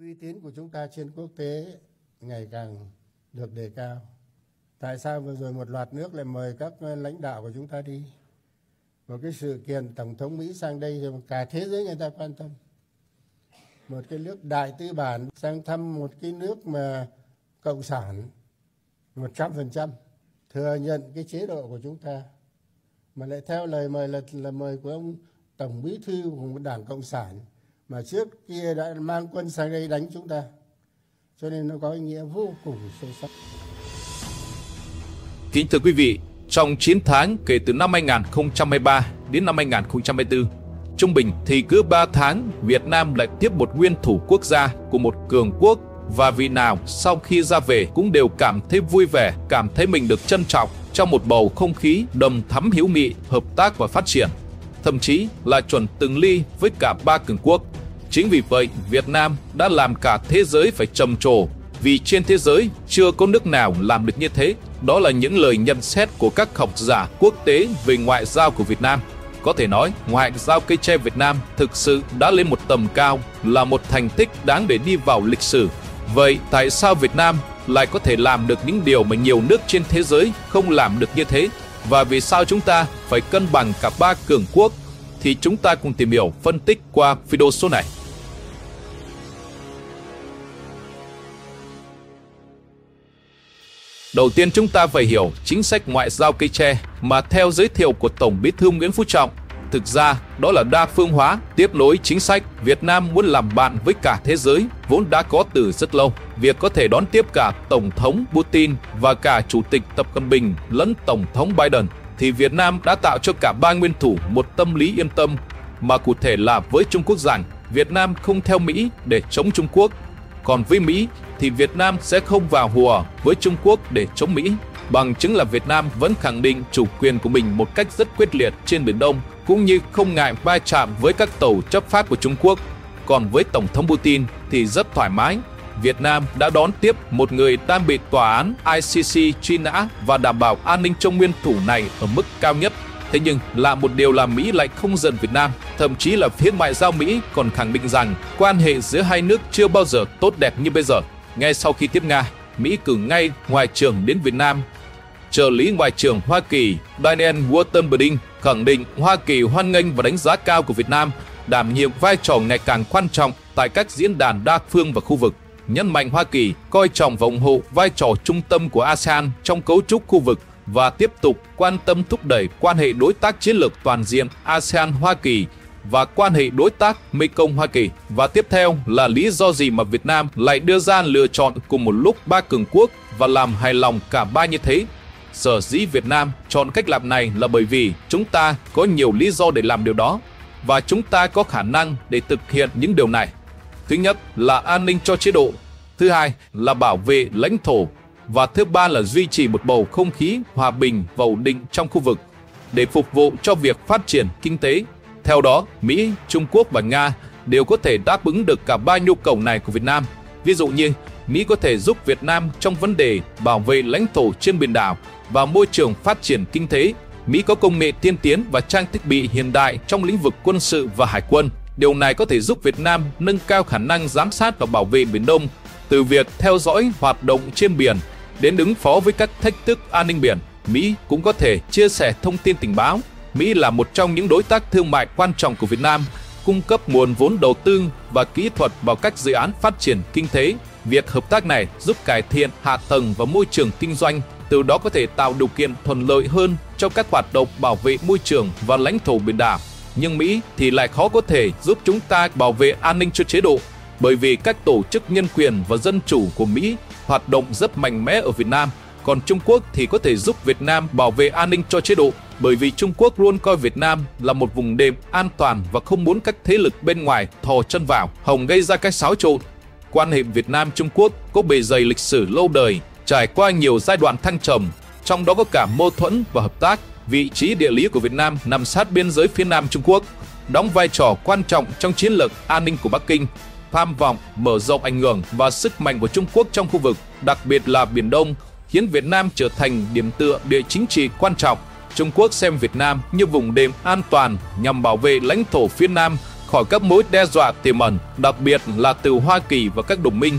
uy tín của chúng ta trên quốc tế ngày càng được đề cao. Tại sao vừa rồi một loạt nước lại mời các lãnh đạo của chúng ta đi? Một cái sự kiện tổng thống mỹ sang đây thì cả thế giới người ta quan tâm. Một cái nước đại tư bản sang thăm một cái nước mà cộng sản một trăm phần trăm thừa nhận cái chế độ của chúng ta mà lại theo lời mời là, là mời của ông tổng bí thư của một đảng cộng sản mà trước kia đã mang quân sang đây đánh chúng ta cho nên nó có ý nghĩa vô cùng sâu sắc Kính thưa quý vị, trong 9 tháng kể từ năm 2023 đến năm 2024, trung bình thì cứ 3 tháng Việt Nam lại tiếp một nguyên thủ quốc gia của một cường quốc và vị nào sau khi ra về cũng đều cảm thấy vui vẻ, cảm thấy mình được trân trọng trong một bầu không khí đầm thắm hữu nghị, hợp tác và phát triển. Thậm chí là chuẩn từng ly với cả ba cường quốc. Chính vì vậy, Việt Nam đã làm cả thế giới phải trầm trồ vì trên thế giới chưa có nước nào làm được như thế. Đó là những lời nhận xét của các học giả quốc tế về ngoại giao của Việt Nam. Có thể nói, ngoại giao cây tre Việt Nam thực sự đã lên một tầm cao, là một thành tích đáng để đi vào lịch sử. Vậy tại sao Việt Nam lại có thể làm được những điều mà nhiều nước trên thế giới không làm được như thế? Và vì sao chúng ta phải cân bằng cả ba cường quốc? Thì chúng ta cùng tìm hiểu phân tích qua video số này. Đầu tiên chúng ta phải hiểu chính sách ngoại giao cây tre mà theo giới thiệu của Tổng Bí thư Nguyễn Phú Trọng, thực ra đó là đa phương hóa, tiếp nối chính sách Việt Nam muốn làm bạn với cả thế giới vốn đã có từ rất lâu. Việc có thể đón tiếp cả Tổng thống Putin và cả Chủ tịch Tập Cận Bình lẫn Tổng thống Biden thì Việt Nam đã tạo cho cả ba nguyên thủ một tâm lý yên tâm mà cụ thể là với Trung Quốc rằng Việt Nam không theo Mỹ để chống Trung Quốc còn với Mỹ thì Việt Nam sẽ không vào hùa với Trung Quốc để chống Mỹ. Bằng chứng là Việt Nam vẫn khẳng định chủ quyền của mình một cách rất quyết liệt trên Biển Đông, cũng như không ngại va chạm với các tàu chấp pháp của Trung Quốc. Còn với Tổng thống Putin thì rất thoải mái. Việt Nam đã đón tiếp một người đang bị tòa án ICC truy nã và đảm bảo an ninh trong nguyên thủ này ở mức cao nhất Thế nhưng là một điều là Mỹ lại không giận Việt Nam, thậm chí là phía ngoại giao Mỹ còn khẳng định rằng quan hệ giữa hai nước chưa bao giờ tốt đẹp như bây giờ. Ngay sau khi tiếp Nga, Mỹ cử ngay Ngoại trưởng đến Việt Nam. Trợ lý Ngoại trưởng Hoa Kỳ Daniel Woltenberding khẳng định Hoa Kỳ hoan nghênh và đánh giá cao của Việt Nam, đảm nhiệm vai trò ngày càng quan trọng tại các diễn đàn đa phương và khu vực. Nhấn mạnh Hoa Kỳ coi trọng và ủng hộ vai trò trung tâm của ASEAN trong cấu trúc khu vực và tiếp tục quan tâm thúc đẩy quan hệ đối tác chiến lược toàn diện ASEAN-Hoa Kỳ và quan hệ đối tác Mekong Hoa Kỳ. Và tiếp theo là lý do gì mà Việt Nam lại đưa ra lựa chọn cùng một lúc ba cường quốc và làm hài lòng cả ba như thế? Sở dĩ Việt Nam chọn cách làm này là bởi vì chúng ta có nhiều lý do để làm điều đó và chúng ta có khả năng để thực hiện những điều này. Thứ nhất là an ninh cho chế độ, thứ hai là bảo vệ lãnh thổ và thứ ba là duy trì một bầu không khí hòa bình và ổn định trong khu vực để phục vụ cho việc phát triển kinh tế. Theo đó, Mỹ, Trung Quốc và Nga đều có thể đáp ứng được cả ba nhu cầu này của Việt Nam. Ví dụ như, Mỹ có thể giúp Việt Nam trong vấn đề bảo vệ lãnh thổ trên biển đảo và môi trường phát triển kinh tế. Mỹ có công nghệ tiên tiến và trang thiết bị hiện đại trong lĩnh vực quân sự và hải quân. Điều này có thể giúp Việt Nam nâng cao khả năng giám sát và bảo vệ Biển Đông từ việc theo dõi hoạt động trên biển đến ứng phó với các thách thức an ninh biển, Mỹ cũng có thể chia sẻ thông tin tình báo. Mỹ là một trong những đối tác thương mại quan trọng của Việt Nam, cung cấp nguồn vốn đầu tư và kỹ thuật vào các dự án phát triển kinh tế. Việc hợp tác này giúp cải thiện hạ tầng và môi trường kinh doanh, từ đó có thể tạo điều kiện thuận lợi hơn cho các hoạt động bảo vệ môi trường và lãnh thổ biển đảo. Nhưng Mỹ thì lại khó có thể giúp chúng ta bảo vệ an ninh cho chế độ bởi vì các tổ chức nhân quyền và dân chủ của Mỹ hoạt động rất mạnh mẽ ở Việt Nam, còn Trung Quốc thì có thể giúp Việt Nam bảo vệ an ninh cho chế độ bởi vì Trung Quốc luôn coi Việt Nam là một vùng đệm an toàn và không muốn các thế lực bên ngoài thò chân vào, hòng gây ra các xáo trộn. Quan hệ Việt Nam Trung Quốc có bề dày lịch sử lâu đời, trải qua nhiều giai đoạn thăng trầm, trong đó có cả mâu thuẫn và hợp tác. Vị trí địa lý của Việt Nam nằm sát biên giới phía Nam Trung Quốc, đóng vai trò quan trọng trong chiến lược an ninh của Bắc Kinh tham vọng mở rộng ảnh hưởng và sức mạnh của Trung Quốc trong khu vực, đặc biệt là Biển Đông, khiến Việt Nam trở thành điểm tựa địa chính trị quan trọng. Trung Quốc xem Việt Nam như vùng đệm an toàn nhằm bảo vệ lãnh thổ phía Nam khỏi các mối đe dọa tiềm ẩn, đặc biệt là từ Hoa Kỳ và các đồng minh.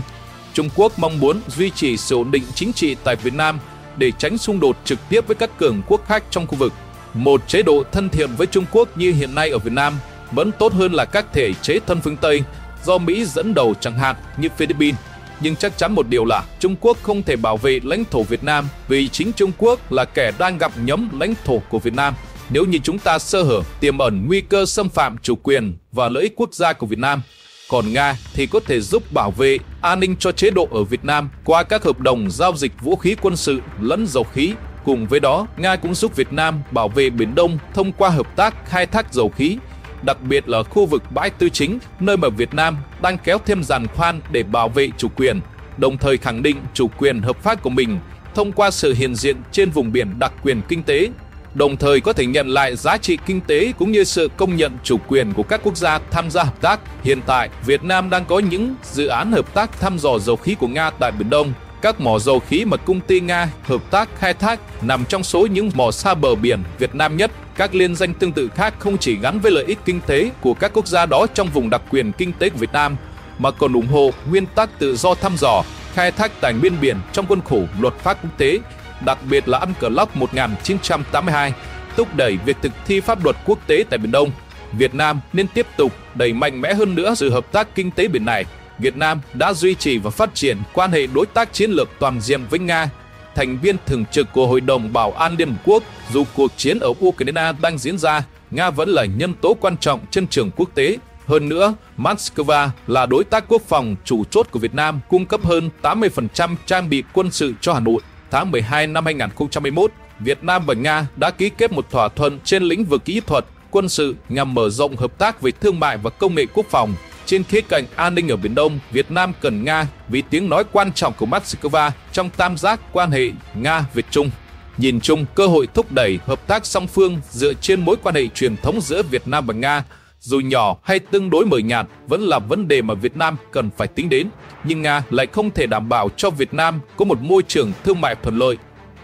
Trung Quốc mong muốn duy trì sự ổn định chính trị tại Việt Nam để tránh xung đột trực tiếp với các cường quốc khác trong khu vực. Một chế độ thân thiện với Trung Quốc như hiện nay ở Việt Nam vẫn tốt hơn là các thể chế thân phương Tây do Mỹ dẫn đầu chẳng hạn như Philippines. Nhưng chắc chắn một điều là Trung Quốc không thể bảo vệ lãnh thổ Việt Nam vì chính Trung Quốc là kẻ đang gặp nhóm lãnh thổ của Việt Nam. Nếu như chúng ta sơ hở, tiềm ẩn nguy cơ xâm phạm chủ quyền và lợi ích quốc gia của Việt Nam, còn Nga thì có thể giúp bảo vệ an ninh cho chế độ ở Việt Nam qua các hợp đồng giao dịch vũ khí quân sự lẫn dầu khí. Cùng với đó, Nga cũng giúp Việt Nam bảo vệ Biển Đông thông qua hợp tác khai thác dầu khí, đặc biệt là khu vực bãi tư chính, nơi mà Việt Nam đang kéo thêm giàn khoan để bảo vệ chủ quyền, đồng thời khẳng định chủ quyền hợp pháp của mình thông qua sự hiện diện trên vùng biển đặc quyền kinh tế đồng thời có thể nhận lại giá trị kinh tế cũng như sự công nhận chủ quyền của các quốc gia tham gia hợp tác. Hiện tại, Việt Nam đang có những dự án hợp tác thăm dò dầu khí của Nga tại Biển Đông. Các mỏ dầu khí mà công ty Nga hợp tác khai thác nằm trong số những mỏ xa bờ biển Việt Nam nhất. Các liên danh tương tự khác không chỉ gắn với lợi ích kinh tế của các quốc gia đó trong vùng đặc quyền kinh tế của Việt Nam, mà còn ủng hộ nguyên tắc tự do thăm dò, khai thác tài nguyên biển trong khuôn khổ luật pháp quốc tế đặc biệt là UNCLOS 1982, thúc đẩy việc thực thi pháp luật quốc tế tại Biển Đông. Việt Nam nên tiếp tục đẩy mạnh mẽ hơn nữa sự hợp tác kinh tế biển này. Việt Nam đã duy trì và phát triển quan hệ đối tác chiến lược toàn diện với Nga, thành viên thường trực của Hội đồng Bảo an Liên Hợp Quốc. Dù cuộc chiến ở Ukraine đang diễn ra, Nga vẫn là nhân tố quan trọng trên trường quốc tế. Hơn nữa, Moscow là đối tác quốc phòng chủ chốt của Việt Nam, cung cấp hơn 80% trang bị quân sự cho Hà Nội tháng 12 năm 2021, Việt Nam và Nga đã ký kết một thỏa thuận trên lĩnh vực kỹ thuật, quân sự nhằm mở rộng hợp tác về thương mại và công nghệ quốc phòng. Trên khía cạnh an ninh ở Biển Đông, Việt Nam cần Nga vì tiếng nói quan trọng của Moscow trong tam giác quan hệ Nga-Việt Trung. Nhìn chung, cơ hội thúc đẩy hợp tác song phương dựa trên mối quan hệ truyền thống giữa Việt Nam và Nga dù nhỏ hay tương đối mờ nhạt vẫn là vấn đề mà Việt Nam cần phải tính đến, nhưng Nga lại không thể đảm bảo cho Việt Nam có một môi trường thương mại thuận lợi,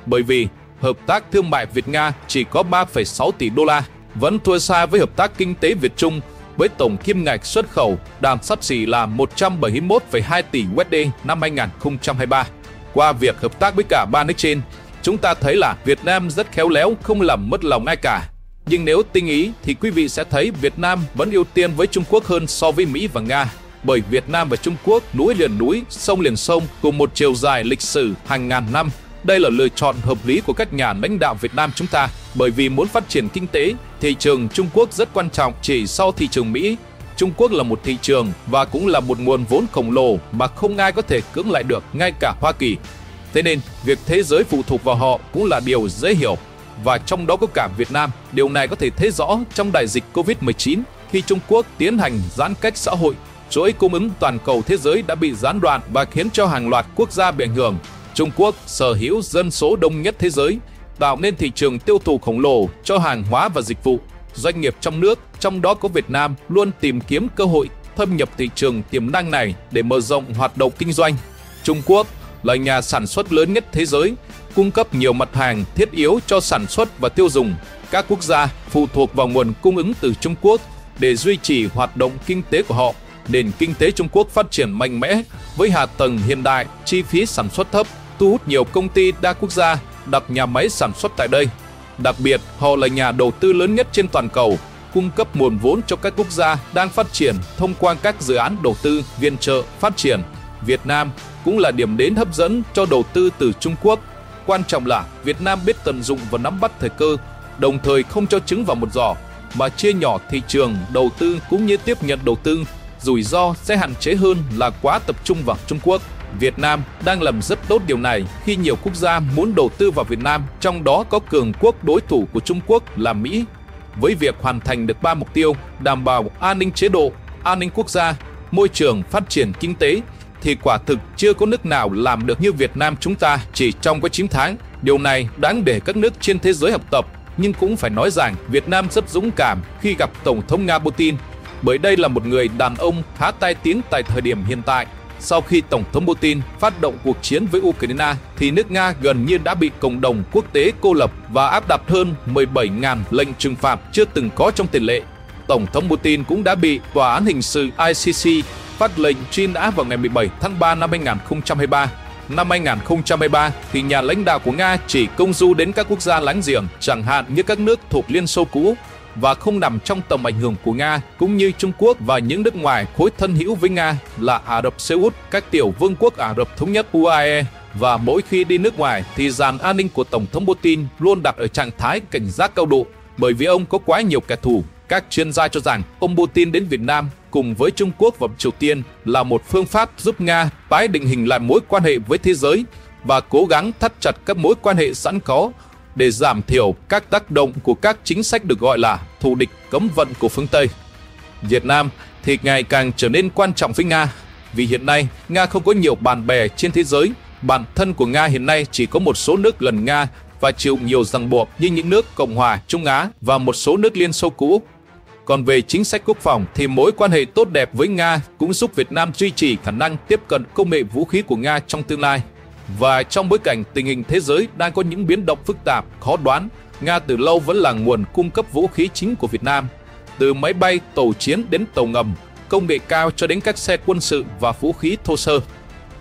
bởi vì hợp tác thương mại Việt-Nga chỉ có 3,6 tỷ đô la, vẫn thua xa với hợp tác kinh tế Việt-Trung với tổng kim ngạch xuất khẩu đang sắp xỉ là 171,2 tỷ USD năm 2023. Qua việc hợp tác với cả ba nước trên, chúng ta thấy là Việt Nam rất khéo léo không làm mất lòng ai cả nhưng nếu tinh ý thì quý vị sẽ thấy Việt Nam vẫn ưu tiên với Trung Quốc hơn so với Mỹ và Nga. Bởi Việt Nam và Trung Quốc núi liền núi, sông liền sông cùng một chiều dài lịch sử hàng ngàn năm. Đây là lựa chọn hợp lý của các nhà lãnh đạo Việt Nam chúng ta. Bởi vì muốn phát triển kinh tế, thị trường Trung Quốc rất quan trọng chỉ sau thị trường Mỹ. Trung Quốc là một thị trường và cũng là một nguồn vốn khổng lồ mà không ai có thể cưỡng lại được, ngay cả Hoa Kỳ. Thế nên, việc thế giới phụ thuộc vào họ cũng là điều dễ hiểu và trong đó có cả Việt Nam. Điều này có thể thấy rõ trong đại dịch Covid-19 khi Trung Quốc tiến hành giãn cách xã hội. Chuỗi cung ứng toàn cầu thế giới đã bị gián đoạn và khiến cho hàng loạt quốc gia bị ảnh hưởng. Trung Quốc sở hữu dân số đông nhất thế giới, tạo nên thị trường tiêu thụ khổng lồ cho hàng hóa và dịch vụ. Doanh nghiệp trong nước, trong đó có Việt Nam, luôn tìm kiếm cơ hội thâm nhập thị trường tiềm năng này để mở rộng hoạt động kinh doanh. Trung Quốc là nhà sản xuất lớn nhất thế giới cung cấp nhiều mặt hàng thiết yếu cho sản xuất và tiêu dùng. Các quốc gia phụ thuộc vào nguồn cung ứng từ Trung Quốc để duy trì hoạt động kinh tế của họ. Nền kinh tế Trung Quốc phát triển mạnh mẽ với hạ tầng hiện đại, chi phí sản xuất thấp, thu hút nhiều công ty đa quốc gia đặt nhà máy sản xuất tại đây. Đặc biệt, họ là nhà đầu tư lớn nhất trên toàn cầu, cung cấp nguồn vốn cho các quốc gia đang phát triển thông qua các dự án đầu tư, viện trợ, phát triển. Việt Nam cũng là điểm đến hấp dẫn cho đầu tư từ Trung Quốc Quan trọng là Việt Nam biết tận dụng và nắm bắt thời cơ, đồng thời không cho trứng vào một giỏ, mà chia nhỏ thị trường đầu tư cũng như tiếp nhận đầu tư. Rủi ro sẽ hạn chế hơn là quá tập trung vào Trung Quốc. Việt Nam đang làm rất tốt điều này khi nhiều quốc gia muốn đầu tư vào Việt Nam, trong đó có cường quốc đối thủ của Trung Quốc là Mỹ. Với việc hoàn thành được ba mục tiêu đảm bảo an ninh chế độ, an ninh quốc gia, môi trường phát triển kinh tế thì quả thực chưa có nước nào làm được như Việt Nam chúng ta chỉ trong có 9 tháng. Điều này đáng để các nước trên thế giới học tập, nhưng cũng phải nói rằng Việt Nam rất dũng cảm khi gặp Tổng thống Nga Putin, bởi đây là một người đàn ông khá tai tiếng tại thời điểm hiện tại. Sau khi Tổng thống Putin phát động cuộc chiến với Ukraine, thì nước Nga gần như đã bị cộng đồng quốc tế cô lập và áp đặt hơn 17.000 lệnh trừng phạt chưa từng có trong tiền lệ Tổng thống Putin cũng đã bị Tòa án hình sự ICC phát lệnh truy nã vào ngày 17 tháng 3 năm 2023. Năm 2023, thì nhà lãnh đạo của Nga chỉ công du đến các quốc gia láng giềng, chẳng hạn như các nước thuộc Liên Xô cũ, và không nằm trong tầm ảnh hưởng của Nga, cũng như Trung Quốc và những nước ngoài khối thân hữu với Nga là Ả Rập Xê Út, các tiểu vương quốc Ả Rập Thống nhất UAE. Và mỗi khi đi nước ngoài thì dàn an ninh của Tổng thống Putin luôn đặt ở trạng thái cảnh giác cao độ bởi vì ông có quá nhiều kẻ thù. Các chuyên gia cho rằng ông Putin đến Việt Nam cùng với Trung Quốc và Triều Tiên là một phương pháp giúp Nga tái định hình lại mối quan hệ với thế giới và cố gắng thắt chặt các mối quan hệ sẵn có để giảm thiểu các tác động của các chính sách được gọi là thù địch cấm vận của phương Tây. Việt Nam thì ngày càng trở nên quan trọng với Nga, vì hiện nay Nga không có nhiều bạn bè trên thế giới. Bản thân của Nga hiện nay chỉ có một số nước gần Nga và chịu nhiều ràng buộc như những nước Cộng hòa Trung Á và một số nước Liên Xô cũ. Còn về chính sách quốc phòng thì mối quan hệ tốt đẹp với Nga cũng giúp Việt Nam duy trì khả năng tiếp cận công nghệ vũ khí của Nga trong tương lai. Và trong bối cảnh tình hình thế giới đang có những biến động phức tạp, khó đoán, Nga từ lâu vẫn là nguồn cung cấp vũ khí chính của Việt Nam. Từ máy bay, tàu chiến đến tàu ngầm, công nghệ cao cho đến các xe quân sự và vũ khí thô sơ.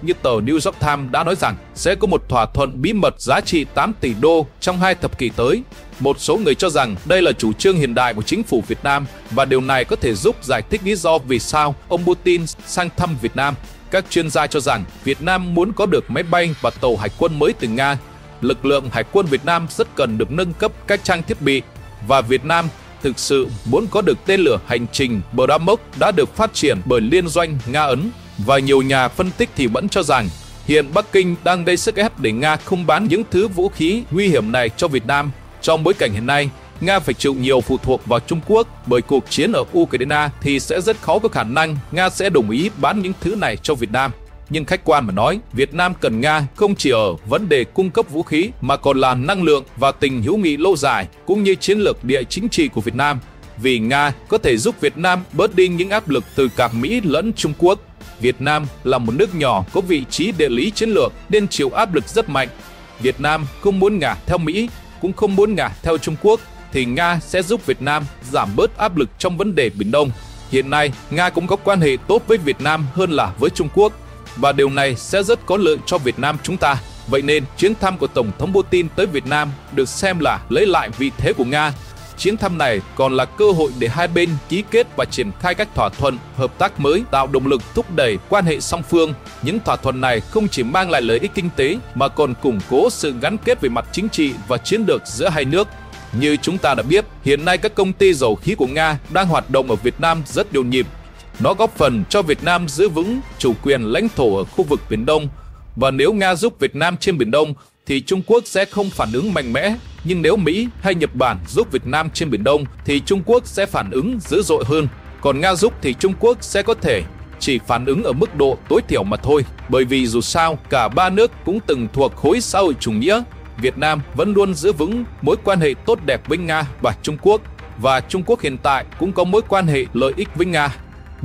Như tờ New York Times đã nói rằng sẽ có một thỏa thuận bí mật giá trị 8 tỷ đô trong hai thập kỷ tới. Một số người cho rằng đây là chủ trương hiện đại của chính phủ Việt Nam và điều này có thể giúp giải thích lý do vì sao ông Putin sang thăm Việt Nam các chuyên gia cho rằng Việt Nam muốn có được máy bay và tàu hải quân mới từ Nga. Lực lượng hải quân Việt Nam rất cần được nâng cấp các trang thiết bị và Việt Nam thực sự muốn có được tên lửa hành trình Bramok đã được phát triển bởi liên doanh Nga-Ấn và nhiều nhà phân tích thì vẫn cho rằng hiện Bắc Kinh đang gây sức ép để Nga không bán những thứ vũ khí nguy hiểm này cho Việt Nam. Trong bối cảnh hiện nay, Nga phải chịu nhiều phụ thuộc vào Trung Quốc bởi cuộc chiến ở Ukraine thì sẽ rất khó có khả năng Nga sẽ đồng ý bán những thứ này cho Việt Nam. Nhưng khách quan mà nói, Việt Nam cần Nga không chỉ ở vấn đề cung cấp vũ khí mà còn là năng lượng và tình hữu nghị lâu dài cũng như chiến lược địa chính trị của Việt Nam. Vì Nga có thể giúp Việt Nam bớt đi những áp lực từ cả Mỹ lẫn Trung Quốc. Việt Nam là một nước nhỏ có vị trí địa lý chiến lược nên chịu áp lực rất mạnh. Việt Nam không muốn ngả theo Mỹ, cũng không muốn ngả theo Trung Quốc thì Nga sẽ giúp Việt Nam giảm bớt áp lực trong vấn đề Biển Đông. Hiện nay, Nga cũng có quan hệ tốt với Việt Nam hơn là với Trung Quốc và điều này sẽ rất có lợi cho Việt Nam chúng ta. Vậy nên, chuyến thăm của Tổng thống Putin tới Việt Nam được xem là lấy lại vị thế của Nga. Chuyến thăm này còn là cơ hội để hai bên ký kết và triển khai các thỏa thuận hợp tác mới tạo động lực thúc đẩy quan hệ song phương. Những thỏa thuận này không chỉ mang lại lợi ích kinh tế mà còn củng cố sự gắn kết về mặt chính trị và chiến lược giữa hai nước. Như chúng ta đã biết, hiện nay các công ty dầu khí của Nga đang hoạt động ở Việt Nam rất nhiều nhịp. Nó góp phần cho Việt Nam giữ vững chủ quyền lãnh thổ ở khu vực Biển Đông. Và nếu Nga giúp Việt Nam trên Biển Đông, thì Trung Quốc sẽ không phản ứng mạnh mẽ. Nhưng nếu Mỹ hay Nhật Bản giúp Việt Nam trên Biển Đông, thì Trung Quốc sẽ phản ứng dữ dội hơn. Còn Nga giúp thì Trung Quốc sẽ có thể chỉ phản ứng ở mức độ tối thiểu mà thôi. Bởi vì dù sao, cả ba nước cũng từng thuộc khối xã hội chủ nghĩa Việt Nam vẫn luôn giữ vững mối quan hệ tốt đẹp với Nga và Trung Quốc và Trung Quốc hiện tại cũng có mối quan hệ lợi ích với Nga.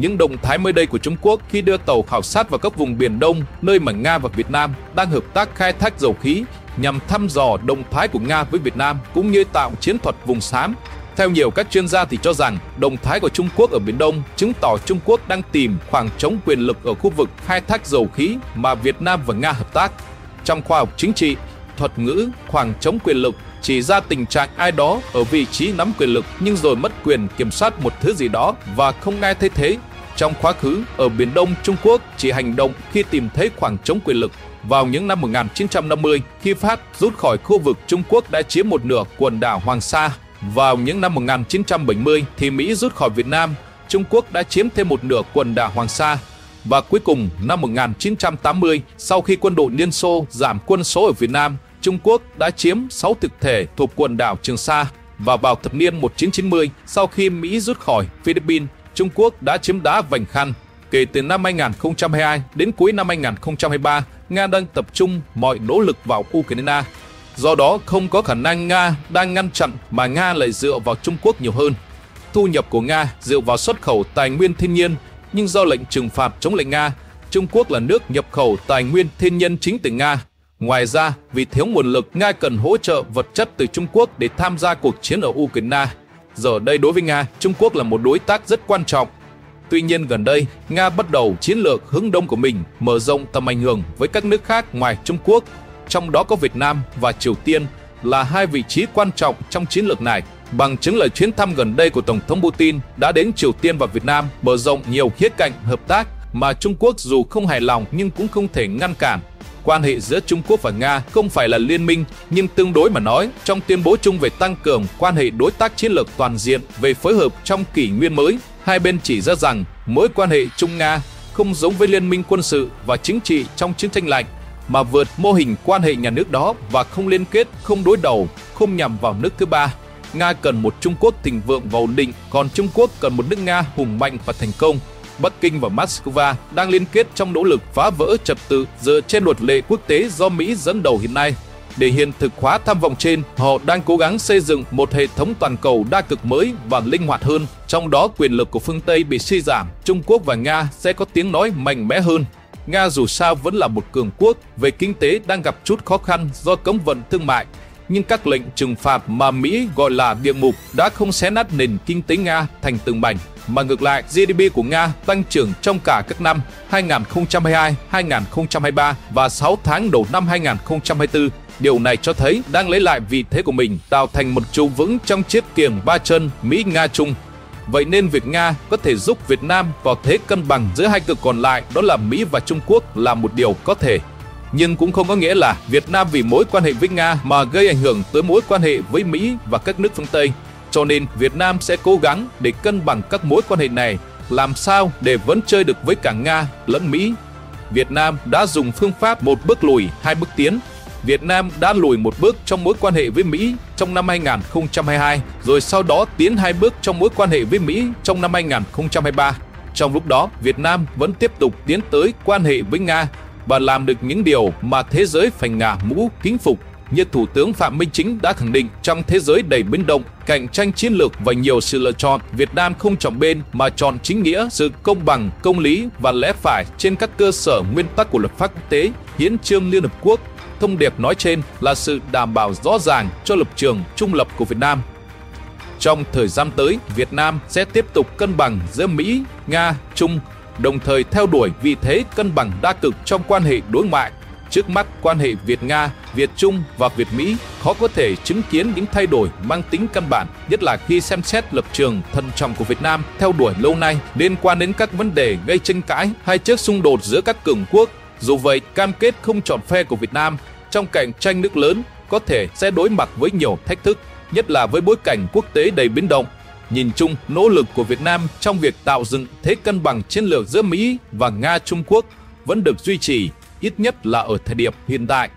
Những động thái mới đây của Trung Quốc khi đưa tàu khảo sát vào các vùng Biển Đông, nơi mà Nga và Việt Nam đang hợp tác khai thác dầu khí nhằm thăm dò động thái của Nga với Việt Nam cũng như tạo chiến thuật vùng xám. Theo nhiều các chuyên gia thì cho rằng động thái của Trung Quốc ở Biển Đông chứng tỏ Trung Quốc đang tìm khoảng trống quyền lực ở khu vực khai thác dầu khí mà Việt Nam và Nga hợp tác. Trong khoa học chính trị, thuật ngữ khoảng trống quyền lực chỉ ra tình trạng ai đó ở vị trí nắm quyền lực nhưng rồi mất quyền kiểm soát một thứ gì đó và không ai thay thế. Trong quá khứ, ở Biển Đông Trung Quốc chỉ hành động khi tìm thấy khoảng trống quyền lực. Vào những năm 1950, khi Pháp rút khỏi khu vực Trung Quốc đã chiếm một nửa quần đảo Hoàng Sa. Vào những năm 1970 thì Mỹ rút khỏi Việt Nam, Trung Quốc đã chiếm thêm một nửa quần đảo Hoàng Sa và cuối cùng năm 1980 sau khi quân đội Liên Xô giảm quân số ở Việt Nam, Trung Quốc đã chiếm 6 thực thể thuộc quần đảo Trường Sa và vào thập niên 1990 sau khi Mỹ rút khỏi Philippines, Trung Quốc đã chiếm đá Vành Khăn. Kể từ năm 2022 đến cuối năm 2023, Nga đang tập trung mọi nỗ lực vào Ukraine. Do đó, không có khả năng Nga đang ngăn chặn mà Nga lại dựa vào Trung Quốc nhiều hơn. Thu nhập của Nga dựa vào xuất khẩu tài nguyên thiên nhiên, nhưng do lệnh trừng phạt chống lại Nga, Trung Quốc là nước nhập khẩu tài nguyên thiên nhiên chính từ Nga Ngoài ra, vì thiếu nguồn lực, Nga cần hỗ trợ vật chất từ Trung Quốc để tham gia cuộc chiến ở Ukraine. Giờ đây đối với Nga, Trung Quốc là một đối tác rất quan trọng. Tuy nhiên gần đây, Nga bắt đầu chiến lược hướng đông của mình, mở rộng tầm ảnh hưởng với các nước khác ngoài Trung Quốc, trong đó có Việt Nam và Triều Tiên là hai vị trí quan trọng trong chiến lược này. Bằng chứng là chuyến thăm gần đây của Tổng thống Putin đã đến Triều Tiên và Việt Nam mở rộng nhiều khía cạnh hợp tác mà Trung Quốc dù không hài lòng nhưng cũng không thể ngăn cản. Quan hệ giữa Trung Quốc và Nga không phải là liên minh, nhưng tương đối mà nói, trong tuyên bố chung về tăng cường quan hệ đối tác chiến lược toàn diện về phối hợp trong kỷ nguyên mới, hai bên chỉ ra rằng mối quan hệ Trung-Nga không giống với liên minh quân sự và chính trị trong chiến tranh lạnh, mà vượt mô hình quan hệ nhà nước đó và không liên kết, không đối đầu, không nhằm vào nước thứ ba. Nga cần một Trung Quốc thịnh vượng và ổn định, còn Trung Quốc cần một nước Nga hùng mạnh và thành công. Bắc Kinh và Moscow đang liên kết trong nỗ lực phá vỡ trật tự dựa trên luật lệ quốc tế do Mỹ dẫn đầu hiện nay. Để hiện thực hóa tham vọng trên, họ đang cố gắng xây dựng một hệ thống toàn cầu đa cực mới và linh hoạt hơn. Trong đó quyền lực của phương Tây bị suy giảm, Trung Quốc và Nga sẽ có tiếng nói mạnh mẽ hơn. Nga dù sao vẫn là một cường quốc, về kinh tế đang gặp chút khó khăn do cấm vận thương mại, nhưng các lệnh trừng phạt mà Mỹ gọi là địa ngục đã không xé nát nền kinh tế Nga thành từng mảnh, mà ngược lại GDP của Nga tăng trưởng trong cả các năm 2022, 2023 và 6 tháng đầu năm 2024. Điều này cho thấy đang lấy lại vị thế của mình, tạo thành một trụ vững trong chiếc kiềng ba chân Mỹ-Nga-Trung. Vậy nên việc Nga có thể giúp Việt Nam vào thế cân bằng giữa hai cực còn lại đó là Mỹ và Trung Quốc là một điều có thể nhưng cũng không có nghĩa là Việt Nam vì mối quan hệ với Nga mà gây ảnh hưởng tới mối quan hệ với Mỹ và các nước phương Tây. Cho nên Việt Nam sẽ cố gắng để cân bằng các mối quan hệ này, làm sao để vẫn chơi được với cả Nga lẫn Mỹ. Việt Nam đã dùng phương pháp một bước lùi, hai bước tiến. Việt Nam đã lùi một bước trong mối quan hệ với Mỹ trong năm 2022, rồi sau đó tiến hai bước trong mối quan hệ với Mỹ trong năm 2023. Trong lúc đó, Việt Nam vẫn tiếp tục tiến tới quan hệ với Nga và làm được những điều mà thế giới phải ngả mũ kính phục như Thủ tướng Phạm Minh Chính đã khẳng định trong thế giới đầy biến động, cạnh tranh chiến lược và nhiều sự lựa chọn, Việt Nam không chọn bên mà chọn chính nghĩa, sự công bằng, công lý và lẽ phải trên các cơ sở nguyên tắc của luật pháp quốc tế, hiến trương Liên Hợp Quốc. Thông điệp nói trên là sự đảm bảo rõ ràng cho lập trường trung lập của Việt Nam. Trong thời gian tới, Việt Nam sẽ tiếp tục cân bằng giữa Mỹ, Nga, Trung đồng thời theo đuổi vị thế cân bằng đa cực trong quan hệ đối ngoại. Trước mắt, quan hệ Việt-Nga, Việt-Trung và Việt-Mỹ khó có thể chứng kiến những thay đổi mang tính căn bản, nhất là khi xem xét lập trường thận trọng của Việt Nam theo đuổi lâu nay liên quan đến các vấn đề gây tranh cãi hay trước xung đột giữa các cường quốc. Dù vậy, cam kết không chọn phe của Việt Nam trong cạnh tranh nước lớn có thể sẽ đối mặt với nhiều thách thức, nhất là với bối cảnh quốc tế đầy biến động Nhìn chung, nỗ lực của Việt Nam trong việc tạo dựng thế cân bằng chiến lược giữa Mỹ và Nga Trung Quốc vẫn được duy trì, ít nhất là ở thời điểm hiện tại.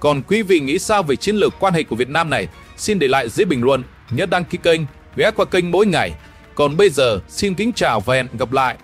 Còn quý vị nghĩ sao về chiến lược quan hệ của Việt Nam này? Xin để lại dưới bình luận, nhớ đăng ký kênh, ghé qua kênh mỗi ngày. Còn bây giờ, xin kính chào và hẹn gặp lại.